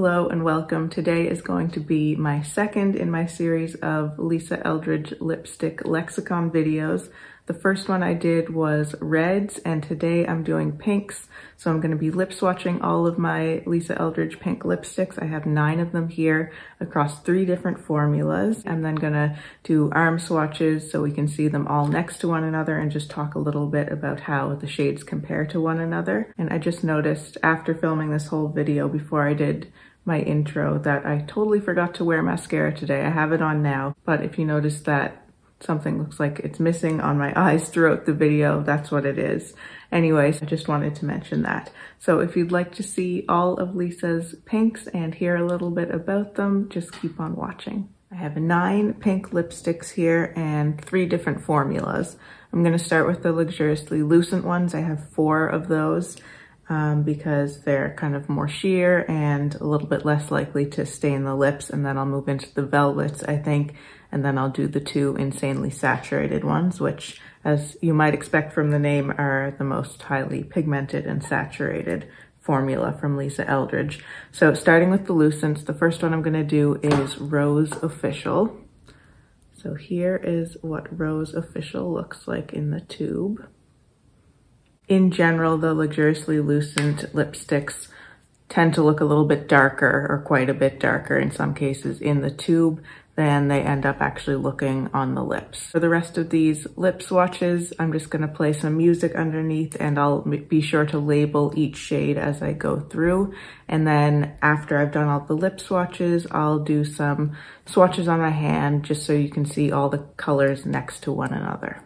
Hello and welcome. Today is going to be my second in my series of Lisa Eldridge lipstick lexicon videos. The first one I did was reds and today I'm doing pinks. So I'm going to be lip swatching all of my Lisa Eldridge pink lipsticks. I have nine of them here across three different formulas. I'm then going to do arm swatches so we can see them all next to one another and just talk a little bit about how the shades compare to one another. And I just noticed after filming this whole video before I did my intro that I totally forgot to wear mascara today. I have it on now, but if you notice that something looks like it's missing on my eyes throughout the video, that's what it is. Anyways, I just wanted to mention that. So if you'd like to see all of Lisa's pinks and hear a little bit about them, just keep on watching. I have nine pink lipsticks here and three different formulas. I'm gonna start with the Luxuriously Lucent ones. I have four of those um, because they're kind of more sheer and a little bit less likely to stain the lips. And then I'll move into the velvets, I think, and then I'll do the two insanely saturated ones, which as you might expect from the name are the most highly pigmented and saturated formula from Lisa Eldridge. So starting with the Lucents, the first one I'm gonna do is Rose Official. So here is what Rose Official looks like in the tube in general, the luxuriously lucent lipsticks tend to look a little bit darker or quite a bit darker in some cases in the tube than they end up actually looking on the lips. For the rest of these lip swatches, I'm just gonna play some music underneath and I'll be sure to label each shade as I go through. And then after I've done all the lip swatches, I'll do some swatches on my hand just so you can see all the colors next to one another.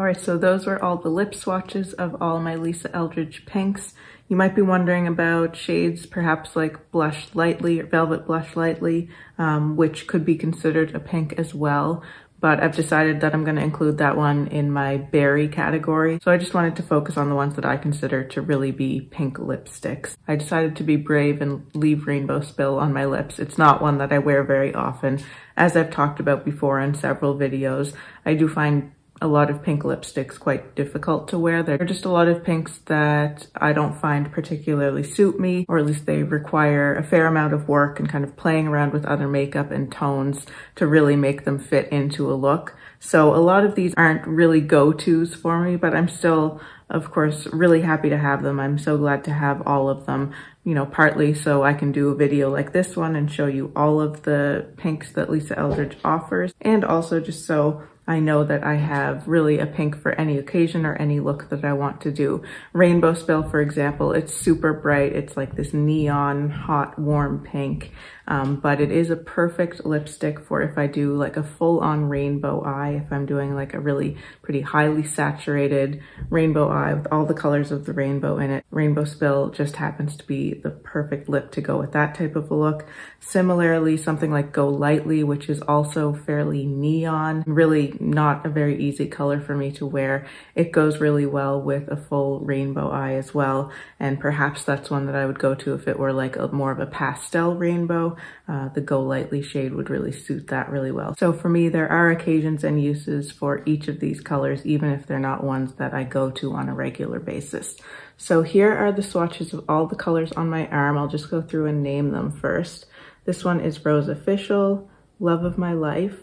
All right, so those were all the lip swatches of all my Lisa Eldridge pinks. You might be wondering about shades perhaps like Blush Lightly or Velvet Blush Lightly, um, which could be considered a pink as well but I've decided that I'm going to include that one in my berry category. So I just wanted to focus on the ones that I consider to really be pink lipsticks. I decided to be brave and leave Rainbow Spill on my lips. It's not one that I wear very often. As I've talked about before in several videos, I do find a lot of pink lipsticks quite difficult to wear. There are just a lot of pinks that I don't find particularly suit me, or at least they require a fair amount of work and kind of playing around with other makeup and tones to really make them fit into a look. So a lot of these aren't really go-tos for me, but I'm still, of course, really happy to have them. I'm so glad to have all of them, you know, partly so I can do a video like this one and show you all of the pinks that Lisa Eldridge offers, and also just so I know that I have really a pink for any occasion or any look that I want to do. Rainbow Spill, for example, it's super bright. It's like this neon, hot, warm pink. Um, but it is a perfect lipstick for if I do like a full on rainbow eye, if I'm doing like a really pretty highly saturated rainbow eye with all the colors of the rainbow in it. Rainbow Spill just happens to be the perfect lip to go with that type of a look. Similarly, something like Go Lightly, which is also fairly neon, really not a very easy color for me to wear. It goes really well with a full rainbow eye as well. And perhaps that's one that I would go to if it were like a more of a pastel rainbow uh, the Go Lightly shade would really suit that really well. So for me, there are occasions and uses for each of these colors, even if they're not ones that I go to on a regular basis. So here are the swatches of all the colors on my arm. I'll just go through and name them first. This one is Rose Official, Love of My Life,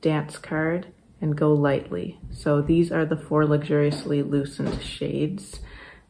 Dance Card, and Go Lightly. So these are the four luxuriously lucent shades.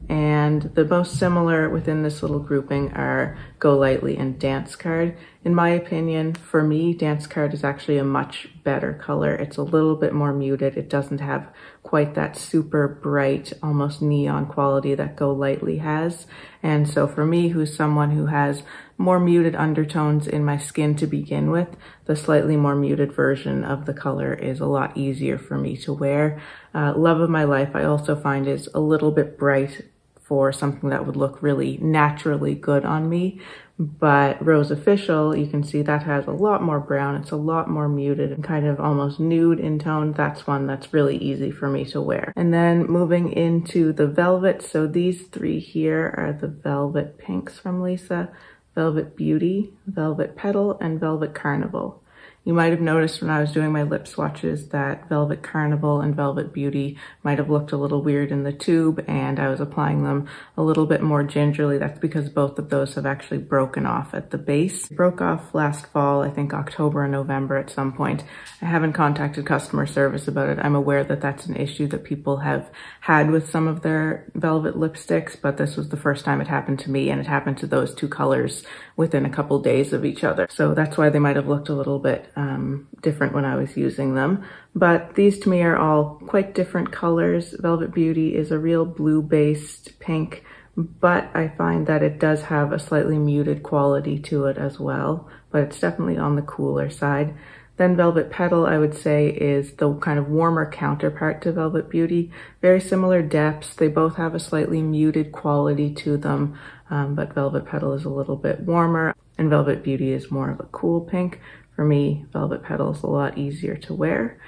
And the most similar within this little grouping are Go Lightly and Dance Card. In my opinion, for me, Dance Card is actually a much better color. It's a little bit more muted. It doesn't have quite that super bright, almost neon quality that Go Lightly has. And so for me, who's someone who has more muted undertones in my skin to begin with, the slightly more muted version of the color is a lot easier for me to wear. Uh, Love of My Life I also find is a little bit bright for something that would look really naturally good on me. But Rose Official, you can see that has a lot more brown. It's a lot more muted and kind of almost nude in tone. That's one that's really easy for me to wear. And then moving into the Velvet. So these three here are the Velvet Pinks from Lisa. Velvet Beauty, Velvet Petal, and Velvet Carnival. You might have noticed when I was doing my lip swatches that Velvet Carnival and Velvet Beauty might have looked a little weird in the tube and I was applying them a little bit more gingerly. That's because both of those have actually broken off at the base. broke off last fall, I think October and November at some point. I haven't contacted customer service about it. I'm aware that that's an issue that people have had with some of their Velvet lipsticks, but this was the first time it happened to me and it happened to those two colors within a couple days of each other. So that's why they might have looked a little bit um, different when I was using them. But these to me are all quite different colors. Velvet Beauty is a real blue-based pink, but I find that it does have a slightly muted quality to it as well, but it's definitely on the cooler side. Then Velvet Petal, I would say, is the kind of warmer counterpart to Velvet Beauty. Very similar depths. They both have a slightly muted quality to them, um, but Velvet Petal is a little bit warmer and Velvet Beauty is more of a cool pink. For me, Velvet Petal is a lot easier to wear.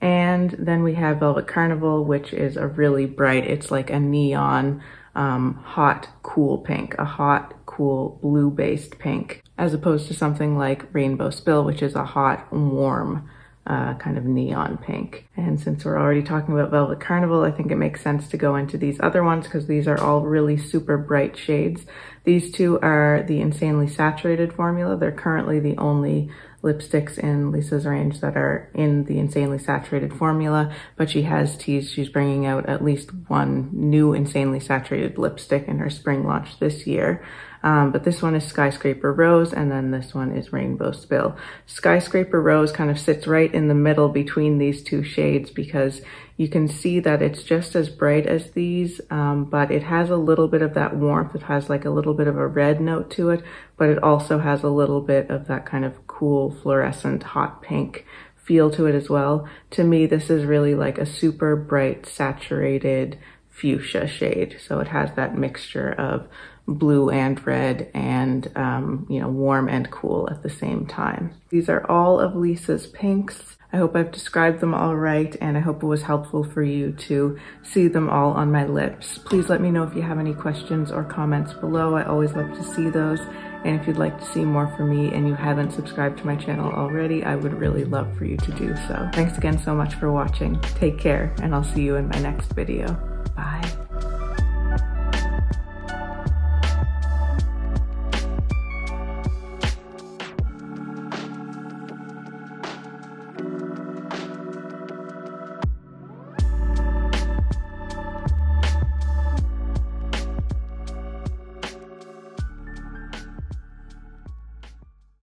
And then we have Velvet Carnival, which is a really bright, it's like a neon, um, hot, cool pink, a hot, cool blue-based pink, as opposed to something like Rainbow Spill, which is a hot, warm, uh, kind of neon pink. And since we're already talking about Velvet Carnival, I think it makes sense to go into these other ones because these are all really super bright shades. These two are the Insanely Saturated formula. They're currently the only lipsticks in Lisa's range that are in the Insanely Saturated formula, but she has teased she's bringing out at least one new Insanely Saturated lipstick in her spring launch this year. Um, but this one is Skyscraper Rose, and then this one is Rainbow Spill. Skyscraper Rose kind of sits right in the middle between these two shades because you can see that it's just as bright as these, um, but it has a little bit of that warmth. It has like a little bit of a red note to it, but it also has a little bit of that kind of cool fluorescent hot pink feel to it as well. To me, this is really like a super bright, saturated fuchsia shade. So it has that mixture of blue and red and, um, you know, warm and cool at the same time. These are all of Lisa's pinks. I hope I've described them all right and I hope it was helpful for you to see them all on my lips. Please let me know if you have any questions or comments below. I always love to see those. And if you'd like to see more from me and you haven't subscribed to my channel already, I would really love for you to do so. Thanks again so much for watching. Take care and I'll see you in my next video. Bye.